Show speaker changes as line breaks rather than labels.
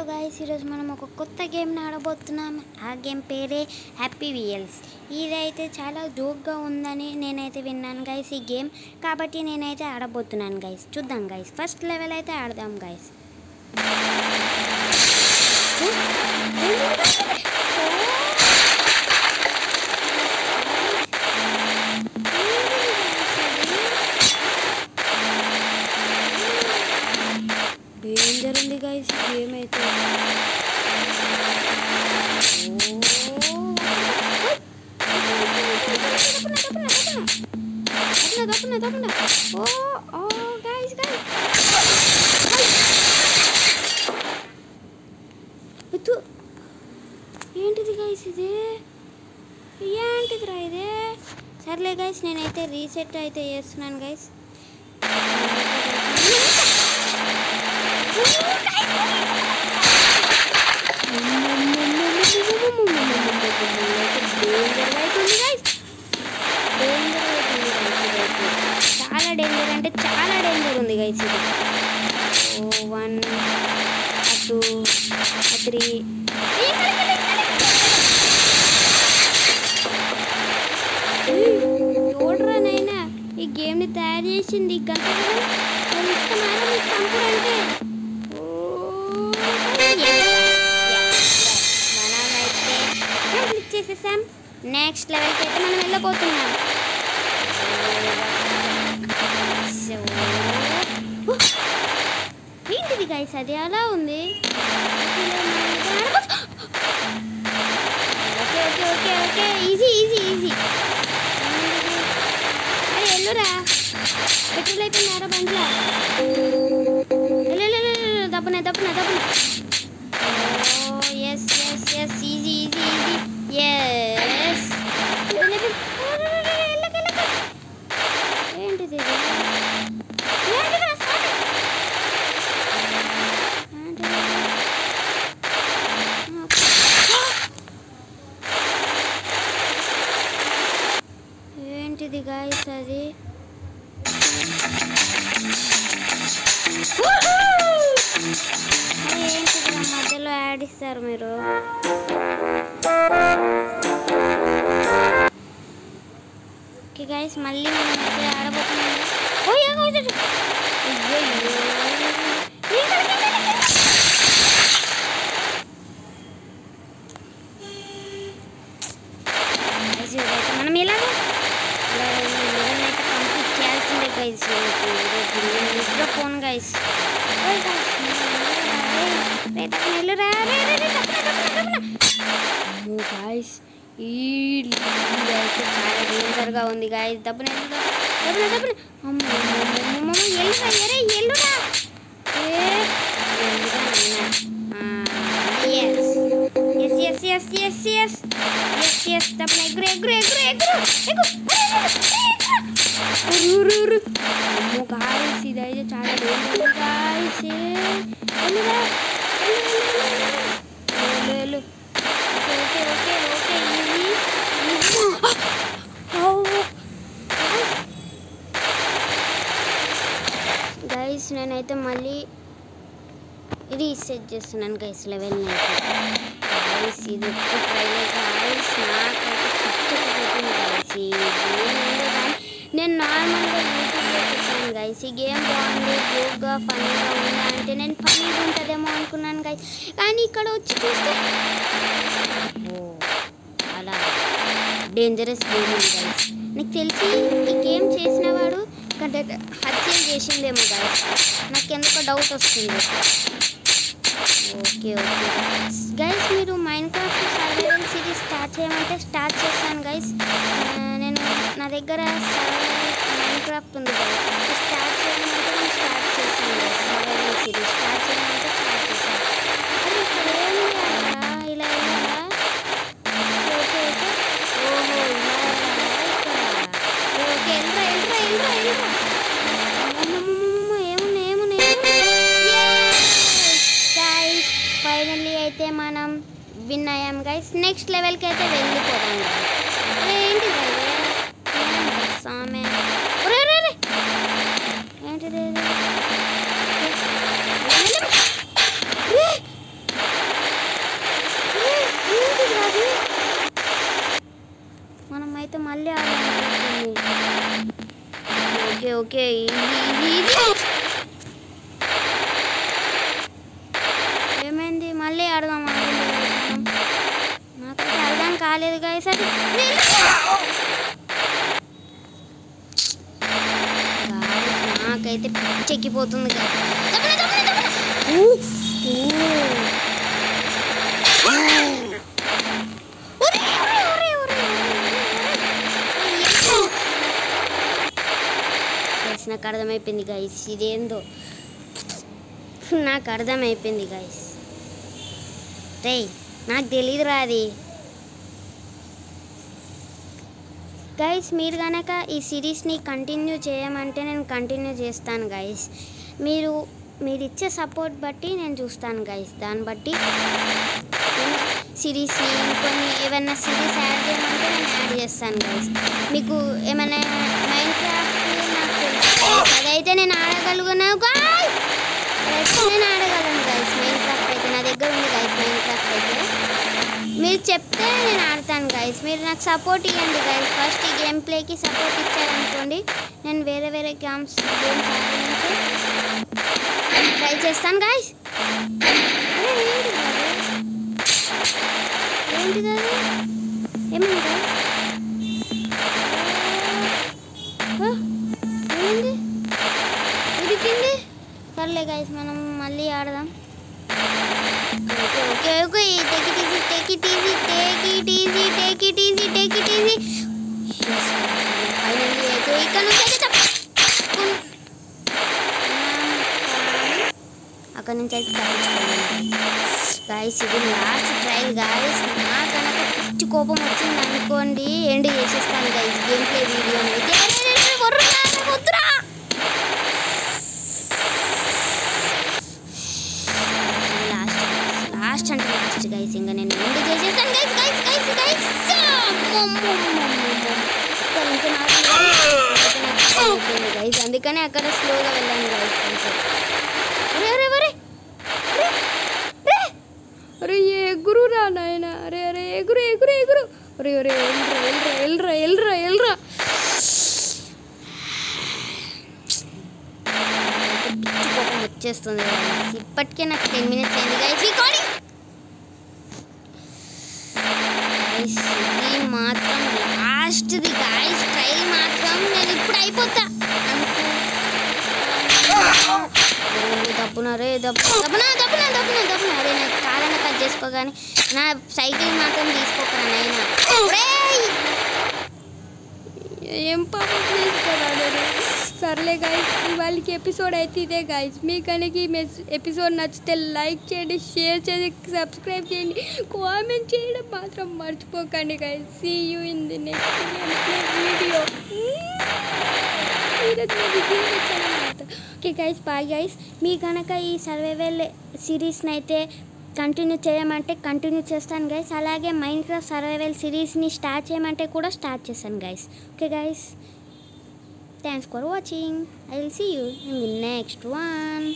Hello guys ఈరోజు మనం ఒక కొత్త గేమ్ని ఆడబోతున్నాం. ఆ గేమ్ పేరే హ్యాపీ వీఎల్స్ ఇదైతే చాలా జోక్గా ఉందని నేనైతే విన్నాను గైస్ ఈ గేమ్ కాబట్టి నేనైతే ఆడబోతున్నాను గైస్ చూద్దాం గైస్ ఫస్ట్ లెవెల్ అయితే ఆడదాం గైస్ ఓ ఓ గైస్ గైస్ వద్దు ఏంటిది గైస్ ఇది ఏంటిదిరా ఇది సర్లే గైస్ నేనైతే రీసెట్ అయితే చేస్తున్నాను గైస్ చాలా డేంజర్ అంటే చాలా డేంజర్ ఉంది గైస్ ఇది. ఓ వన్ టూ త్రీ. చూడరా నైనా ఈ గేమ్ని తయారు చేసింది గంట కదా. చేసేసాం నెక్స్ట్ లెవెల్కి అయితే మనం వెళ్ళబోతున్నాం సో, ఓ, ఏంటిది గైస్ అది అలా ఉంది. Okay okay okay okay. Easy easy easy అరే ఎల్లురా. పెట్రోల్ అయిపోయిందారా బండ్లా? దప్పున దప్పున దప్పున మధ్యలో యాడ్ ఇస్తారు మీరు ఓకే గైస్ మళ్ళీ మనం అయితే అయ్యో ఓ ఏ కొంచెం అయ్యయ్యో. ఏంటి, ఏంటి, ఏంటి, ఏంటి? గైస్ ఇదైతే మనం ఎలాగో అయితే కంప్లీట్ చేయాల్సిందే గైస్ నేను నిద్ర పోను గైస్ గాయస్ ఈ ఇదైతే చాలా డేంజర్గా ఉంది గాయస్ దబ్బున దబ్బున దబ్బున అమ్మ అమ్మ ఎల్లురా ఎరే ఎల్లురా. Yes yes yes yes yes yes దబ్బున ఎగురు ఎగురు ఎగురు ఎగురు. ఎగురు. అమ్మో గాయస్ ఇదైతే చాలా డేంజర్ గాయస్ ఎల్లురా ఎల్లు ఎల్లు okay okay okay easy easy guys నేనైతే మళ్ళీ రీసెట్ చేస్తున్నాను గైస్ లెవెల్ని అయితే గైస్ ఇది ఒక్క ట్రైలే గైస్ నాకైతే పిచ్చెక్కుతుంది గైస్ ఈ గేమ్ నేను నార్మల్గా యూట్యూబ్లో చూసాను గైస్ ఈ గేమ్ బాగుంది జోక్గా ఫనీగా ఉందా అంటే నేను ఫనీగా ఉంటుందేమో అనుకున్నాను గైస్ కానీ ఇక్కడ వచ్చి చూస్తే అలా డేంజరస్ గేమ్ గైస్ నాకు తెలిసి ఈ గేమ్ చేసిన వాడు హత్య చేసిందేమో గైస్ నాకు ఎందుకో డౌట్ వస్తుంది. Okay okay. గైస్ మీరు Minecraft surveillance series start చేయమంటే స్టార్ట్ చేస్తాను గైస్ నేను నా దగ్గర మైండ్ క్రాఫ్ట్ ఉంది గైస్ స్టార్ట్ చేయమంటే నేను స్టార్ట్ చేస్తాను గైస్ సిరీస్ స్టార్ట్ చేయమంటే నెక్స్ట్ లెవెల్కి అయితే వెళ్ళిపోదాం. ఏంటి సామె? మనం అయితే మళ్ళీ ఓకే ఓకే అయితే ఒరే. గైస్ నాకు అర్థమైపోయింది గాయస్ ఇదేందో? నాకు అర్థమైపోయింది గైస్ రే నాకు తెలియదురా అది. గైస్ మీరు కనుక ఈ సిరీస్ని కంటిన్యూ చేయమంటే నేను కంటిన్యూ చేస్తాను గైస్ మీరు మీరు ఇచ్చే సపోర్ట్ బట్టి నేను చూస్తాను గైస్ దాన్ని బట్టి సిరీస్ని ఇంకొన్ని ఏమైనా సిరీస్ యాడ్ చేయమంటే నేను యాడ్ చేస్తాను గైస్ మీకు ఏమైనా మైండ్ క్రాఫ్ట్ నాకు అదైతే నేను ఆడగలుగునా guys. నేను ఆడగలను గైస్ మైండ్ క్రాఫ్ట్ అయితే నా దగ్గర ఉంది గైస్ మైండ్ క్రాఫ్ట్ అయితే. మీరు చెప్తే నేను ఆడతాను గైస్ మీరు నాకు సపోర్ట్ ఇవ్వండి గైస్ ఫస్ట్ ఈ గేమ్ ప్లేకి సపోర్ట్ ఇచ్చారనుకోండి నేను వేరే వేరే గేమ్స్ గేమ్స్ ఆడడానికి ట్రై చేస్తాను గైస్ ఏంటి కదా ఏమైంది అక్కడ నుంచి అయితే గాయస్ ఇది లాస్ట్ ట్రయల్ గాయస్ నా కనుక పిచ్చి కోపం వచ్చింది అనుకోండి ఎండ్ చేసేస్తాను గైస్ గేమ్ ప్లే వీడియో అయితే లాస్ట్ లాస్ట్ అంటే లాస్ట్ గైస్ ఇంకా నేను ఎండ్ చేసేసాను guys guys guys guys guys అందుకనే అక్కడ స్లోగా వెళ్ళాను గైస్ కొంచెం అరే అరే అరే అరే అరే ఎగురురా నాయన. అరే అరే ఎగురు ఎగురు ఎగురు. అరే అరే ఎల్రా ఎల్రా ఎల్రా ఎల్రా ఎల్రా. వచ్చేస్తుంది. ఇప్పటికే నాకు టెన్ మినిట్స్ అయింది గైస్ రికార్డింగ్. గైస్ ఇది మాత్రం లాస్ట్ది గాయస్ ట్రైల్ మాత్రం నేను ఇప్పుడు అయిపోతా. దప్పున రే దప్పు దప్పున దప్పున దప్పున దప్పున అరే నాకు కారణ కట్ చేసుకోగానే నా సైకిల్ మాత్రం తీసుకోకరా నాయన ఒరేయ్!
ఏం పాపం ప్లీజ్ కదా నేను సర్లే గాయస్ ఇవాళకి ఎపిసోడ్ అయితే ఇదే గాయస్ మీ కనుక ఈ మెస్ ఎపిసోడ్ నచ్చితే లైక్ చేయండి షేర్ చేయండి సబ్స్క్రైబ్ చేయండి కామెంట్ చేయడం మాత్రం మర్చిపోకండి guys see you in the next video
okay guys bye guys మీ కనుక ఈ సర్వైవల్ సిరీస్ని అయితే కంటిన్యూ చేయమంటే కంటిన్యూ చేస్తాను గైస్ అలాగే మైండ్ క్రాఫ్ట్ సర్వైవల్ సిరీస్ని స్టార్ట్ చేయమంటే కూడా స్టార్ట్ చేస్తాను guys okay guys thanks for watching I will see you in the next one